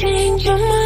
change your mind.